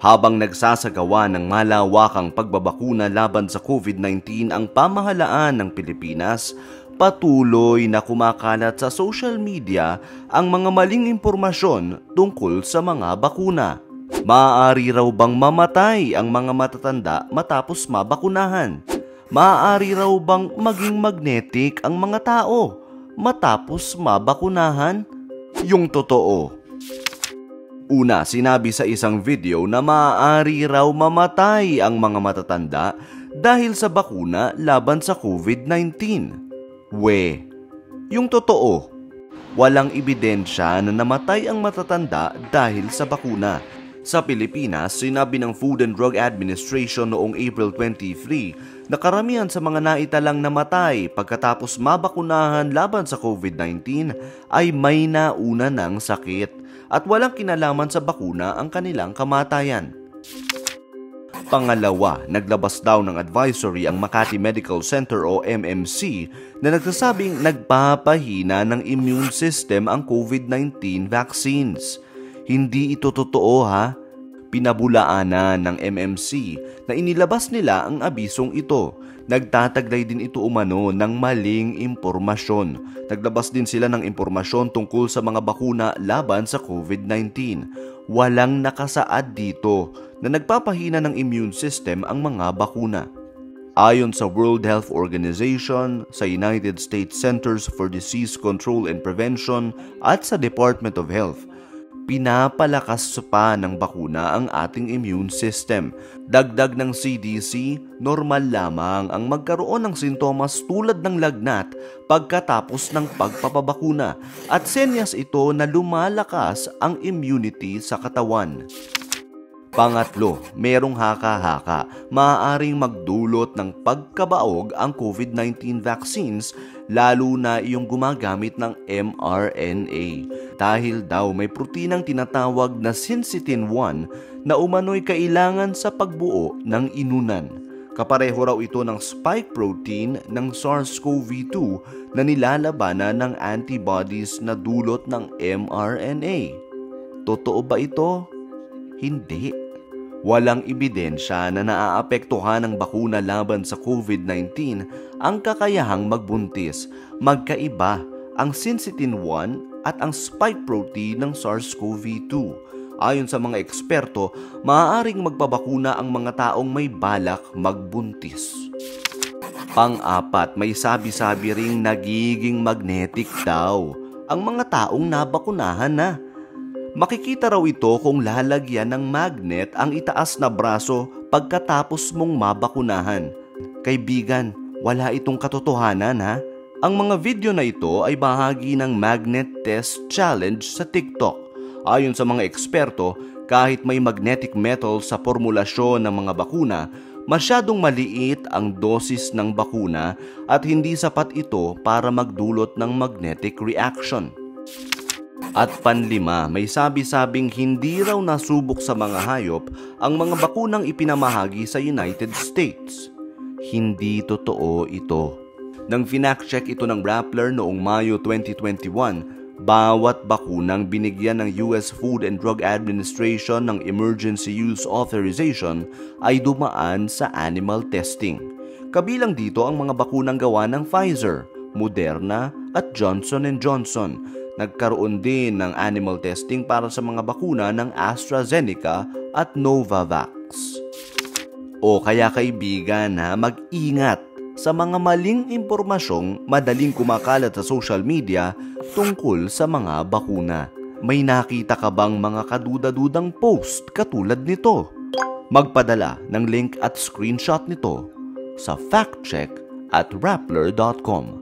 Habang nagsasagawa ng malawakang pagbabakuna laban sa COVID-19 ang pamahalaan ng Pilipinas, patuloy na kumakalat sa social media ang mga maling impormasyon tungkol sa mga bakuna. Maaari raw bang mamatay ang mga matatanda matapos mabakunahan? Maaari raw bang maging magnetic ang mga tao matapos mabakunahan? Yung totoo, Una, sinabi sa isang video na maaari raw mamatay ang mga matatanda dahil sa bakuna laban sa COVID-19. We, yung totoo, walang ebidensya na namatay ang matatanda dahil sa bakuna. Sa Pilipinas, sinabi ng Food and Drug Administration noong April 23 na karamihan sa mga naitalang namatay pagkatapos mabakunahan laban sa COVID-19 ay may nauna ng sakit at walang kinalaman sa bakuna ang kanilang kamatayan. Pangalawa, naglabas daw ng advisory ang Makati Medical Center o MMC na nagsasabing nagpapahina ng immune system ang COVID-19 vaccines. Hindi ito totoo ha? Pinabulaanan ng MMC na inilabas nila ang abisong ito nagtataglay din ito umano ng maling impormasyon. Naglabas din sila ng impormasyon tungkol sa mga bakuna laban sa COVID-19. Walang nakasaad dito na nagpapahina ng immune system ang mga bakuna. Ayon sa World Health Organization, sa United States Centers for Disease Control and Prevention at sa Department of Health, pinapalakas pa ng bakuna ang ating immune system. Dagdag ng CDC, normal lamang ang magkaroon ng sintomas tulad ng lagnat pagkatapos ng pagpapabakuna at senyas ito na lumalakas ang immunity sa katawan. Pangatlo, merong haka-haka. Maaaring magdulot ng pagkabaog ang COVID-19 vaccines lalo na yung gumagamit ng mRNA dahil daw may proteinang tinatawag na syncytin-1 na umano'y kailangan sa pagbuo ng inunan. Kapareho raw ito ng spike protein ng SARS-CoV-2 na nilalabanan ng antibodies na dulot ng mRNA. Totoo ba ito? Hindi. Walang ebidensya na naaapektuhan ng bakuna laban sa COVID-19 ang kakayahang magbuntis. Magkaiba ang syncytin-1 at ang spike protein ng SARS-CoV-2. Ayon sa mga eksperto, maaaring magpabakuna ang mga taong may balak magbuntis. Pang-apat, may sabi-sabi ring nagiging magnetic daw ang mga taong nabakunahan na. Makikita raw ito kung lalagyan ng magnet ang itaas na braso pagkatapos mong mabakunahan. Kaibigan, wala itong katotohanan ha. Ang mga video na ito ay bahagi ng Magnet Test Challenge sa TikTok. Ayon sa mga eksperto, kahit may magnetic metal sa formulasyon ng mga bakuna, masyadong maliit ang dosis ng bakuna at hindi sapat ito para magdulot ng magnetic reaction. At panlima, may sabi-sabing hindi raw nasubok sa mga hayop ang mga bakunang ipinamahagi sa United States. Hindi totoo ito. Nang finact-check ito ng Rappler noong Mayo 2021, bawat bakunang binigyan ng US Food and Drug Administration ng Emergency Use Authorization ay dumaan sa animal testing. Kabilang dito ang mga bakunang gawa ng Pfizer, Moderna at Johnson Johnson Nagkaroon din ng animal testing para sa mga bakuna ng AstraZeneca at Novavax. O kaya kaibigan ha, mag-ingat sa mga maling impormasyong madaling kumakalat sa social media tungkol sa mga bakuna. May nakita ka bang mga kaduda-dudang post katulad nito? Magpadala ng link at screenshot nito sa factcheck at rappler.com.